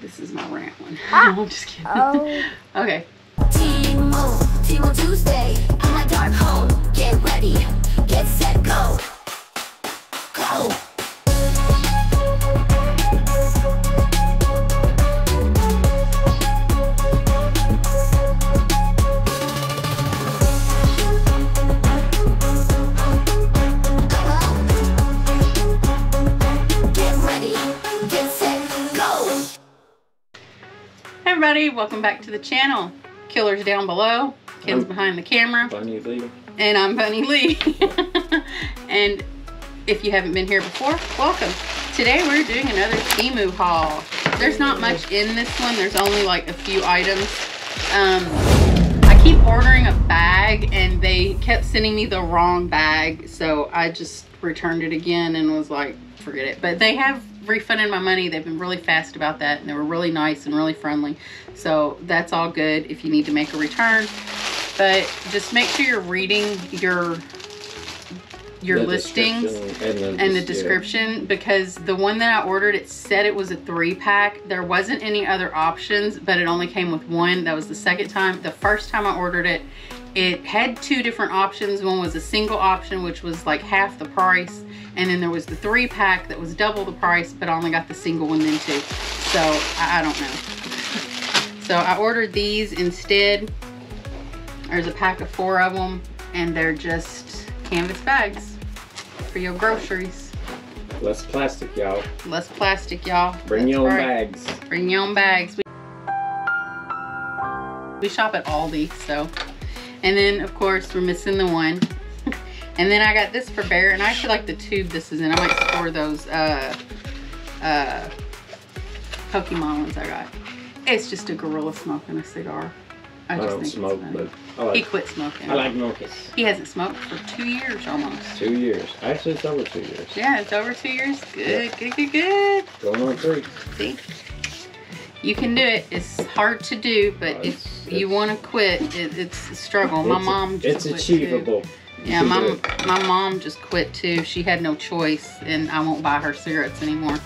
This is my rant one. Ah. I'm just kidding. Oh. okay. Temu, Temu Tuesday, in my dark hole. Get ready, get set, go. Go. Hey everybody, welcome back to the channel. Killer's down below. Ken's Um, behind the camera. Bunnie Leigh. And I'm Bunnie Leigh. and if you haven't been here before, welcome. Today we're doing another Temu haul. There's not much in this one. There's only like a few items. Um, I keep ordering a bag and they kept sending me the wrong bag. So I just returned it again and was like, forget it. But they have refunded my money. They've been really fast about that and they were really nice and really friendly. So that's all good if you need to make a return but just make sure you're reading your your The listings And the, and the description because the one that I ordered it said it was a three pack there wasn't any other options but it only came with one that was the second time the first time I ordered it it had two different options one was a single option which was like half the price and then there was the three pack that was double the price but I only got the single one then too so I, I don't know so I ordered these instead there's a pack of four of them, and they're just canvas bags for your groceries. Less plastic, y'all. Less plastic, y'all. Bring That's your own right. bags. Bring your own bags. We, we shop at Aldi, so. And then, of course, we're missing the one. and then I got this for Bear, and I actually like the tube this is in. I might store those uh, uh, Pokemon ones I got. It's just a gorilla smoking a cigar. I I just don't think smoke, it's funny. but I He quit smoking. I like Milkus. He hasn't smoked for two years almost. Two years. Actually, it's over two years. Yeah, it's over two years. Good, good, good, good. Going on three. See? You can do it. It's hard to do, but Uh, if it's- you want to quit, it, it's a struggle. My mom just It's quit achievable. Too. Yeah, my, my mom just quit too. She had no choice, and I won't buy her cigarettes anymore.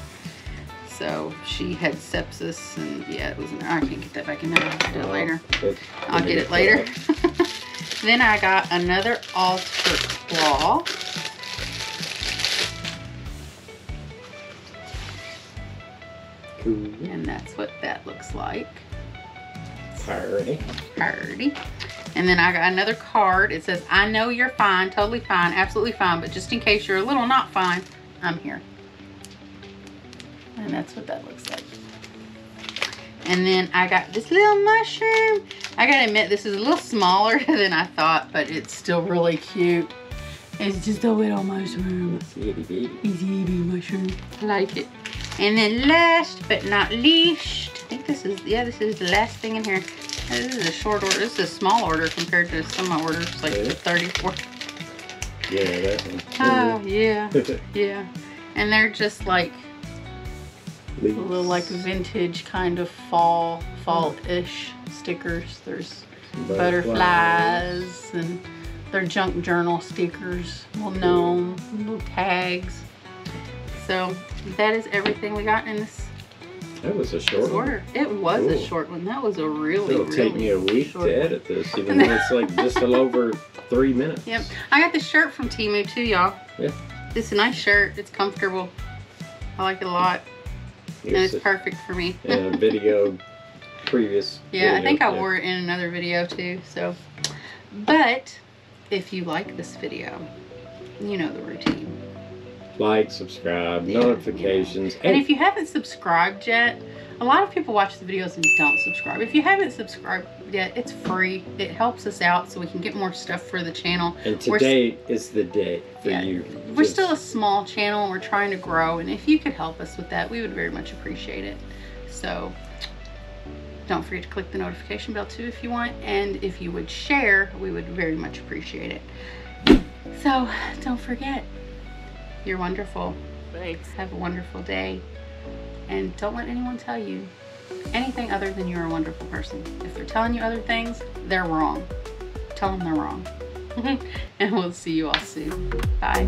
So she had sepsis, and yeah, it was. I can't get that back in there. I'll do it Uh, later. I'll get it later. then I got another altar claw. Cool. And that's what that looks like. Party. Party. And then I got another card. It says, I know you're fine, totally fine, absolutely fine, but just in case you're a little not fine, I'm here. And that's what that looks like. And then I got this little mushroom. I gotta admit, this is a little smaller than I thought, but it's still really cute. It's just a little mushroom. Itty bitty. Easy eating mushroom. I like it. And then last but not least, I think this is, yeah, this is the last thing in here. This is a short order. This is a small order compared to some of my orders, like Yeah. the 34. Yeah, that's one. Oh, yeah, yeah. And they're just like Leaves. little like vintage kind of fall, fall-ish stickers. There's butterflies and they're junk journal stickers, little gnome, little tags. So that is everything we got in this That was a short one. order. It was a short one. That was a really, It'll really take me a week to one. edit this, even though it's like just a little over three minutes. Yep. I got this shirt from Temu too, y'all. Yeah. It's a nice shirt. It's comfortable. I like it a lot. And it's a, perfect for me. in a video previous. Yeah, I think I yeah. wore it in another video too. So, but if you like this video, you know the routine. Like, subscribe, Yeah, notifications. And Hey, if you haven't subscribed yet, a lot of people watch the videos and don't subscribe. If you haven't subscribed yet, it's free. It helps us out so we can get more stuff for the channel. and we're today is the day for Yeah, you. We're Just- still a small channel and we're trying to grow. And if you could help us with that, we would very much appreciate it. So don't forget to click the notification bell too if you want. And if you would share, we would very much appreciate it. So don't forget, you're wonderful. Thanks. Have a wonderful day. And don't let anyone tell you anything other than you're a wonderful person. If they're telling you other things, they're wrong. Tell them they're wrong. and we'll see you all soon. Bye.